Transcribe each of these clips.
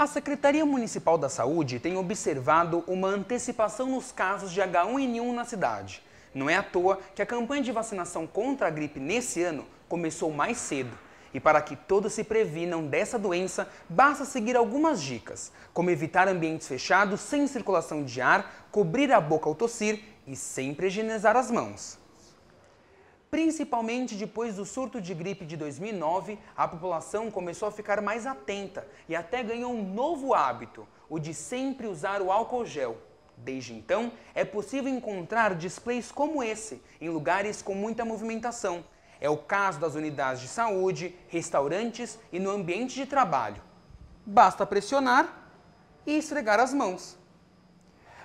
A Secretaria Municipal da Saúde tem observado uma antecipação nos casos de H1N1 na cidade. Não é à toa que a campanha de vacinação contra a gripe nesse ano começou mais cedo. E para que todos se previnam dessa doença, basta seguir algumas dicas, como evitar ambientes fechados sem circulação de ar, cobrir a boca ao tossir e sempre higienizar as mãos. Principalmente depois do surto de gripe de 2009, a população começou a ficar mais atenta e até ganhou um novo hábito, o de sempre usar o álcool gel. Desde então, é possível encontrar displays como esse em lugares com muita movimentação. É o caso das unidades de saúde, restaurantes e no ambiente de trabalho. Basta pressionar e esfregar as mãos.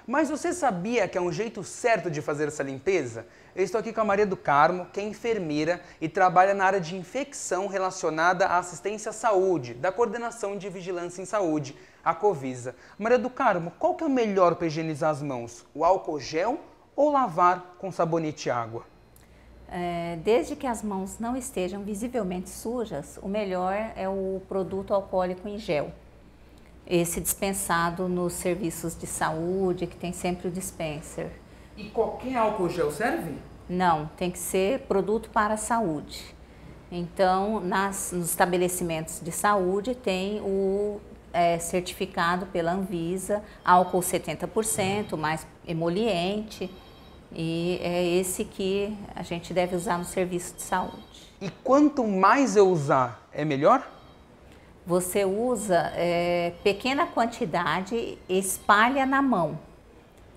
Mas você sabia que é um jeito certo de fazer essa limpeza? Eu estou aqui com a Maria do Carmo, que é enfermeira e trabalha na área de infecção relacionada à assistência à saúde, da Coordenação de Vigilância em Saúde, a Covisa. Maria do Carmo, qual que é o melhor para higienizar as mãos? O álcool gel ou lavar com sabonete e água? É, desde que as mãos não estejam visivelmente sujas, o melhor é o produto alcoólico em gel esse dispensado nos serviços de saúde, que tem sempre o dispenser. E qualquer álcool gel serve? Não, tem que ser produto para a saúde. Então, nas, nos estabelecimentos de saúde tem o é, certificado pela Anvisa, álcool 70%, mais emoliente, e é esse que a gente deve usar no serviço de saúde. E quanto mais eu usar, é melhor? Você usa é, pequena quantidade, espalha na mão.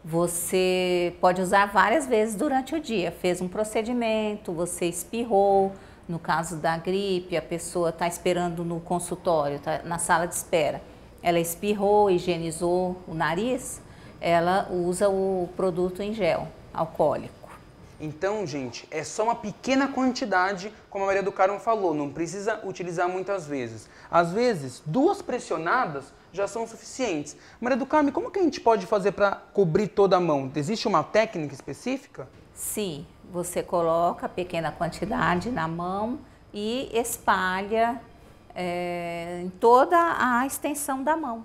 Você pode usar várias vezes durante o dia. Fez um procedimento, você espirrou. No caso da gripe, a pessoa está esperando no consultório, tá na sala de espera. Ela espirrou, higienizou o nariz, ela usa o produto em gel alcoólico. Então, gente, é só uma pequena quantidade, como a Maria do Carmo falou, não precisa utilizar muitas vezes. Às vezes, duas pressionadas já são suficientes. Maria do Carmo, como que a gente pode fazer para cobrir toda a mão? Existe uma técnica específica? Sim, você coloca pequena quantidade na mão e espalha é, em toda a extensão da mão.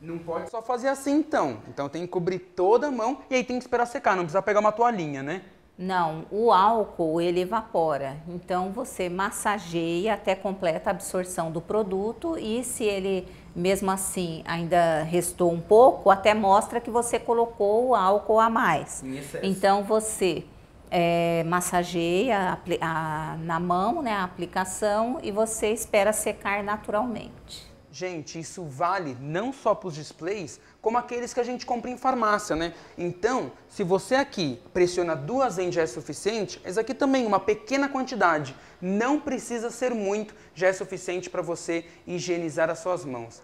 Não pode só fazer assim então. Então tem que cobrir toda a mão e aí tem que esperar secar, não precisa pegar uma toalhinha, né? Não, o álcool ele evapora. Então você massageia até completa a absorção do produto e se ele mesmo assim ainda restou um pouco, até mostra que você colocou o álcool a mais. Então você é, massageia a, a, na mão, né, a aplicação e você espera secar naturalmente. Gente, isso vale não só para os displays, como aqueles que a gente compra em farmácia, né? Então, se você aqui pressiona duas vezes já é suficiente, esse aqui também, uma pequena quantidade, não precisa ser muito, já é suficiente para você higienizar as suas mãos.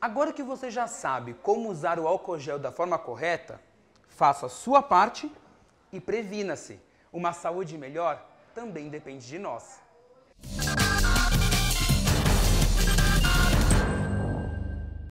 Agora que você já sabe como usar o álcool gel da forma correta, faça a sua parte e previna-se. Uma saúde melhor também depende de nós.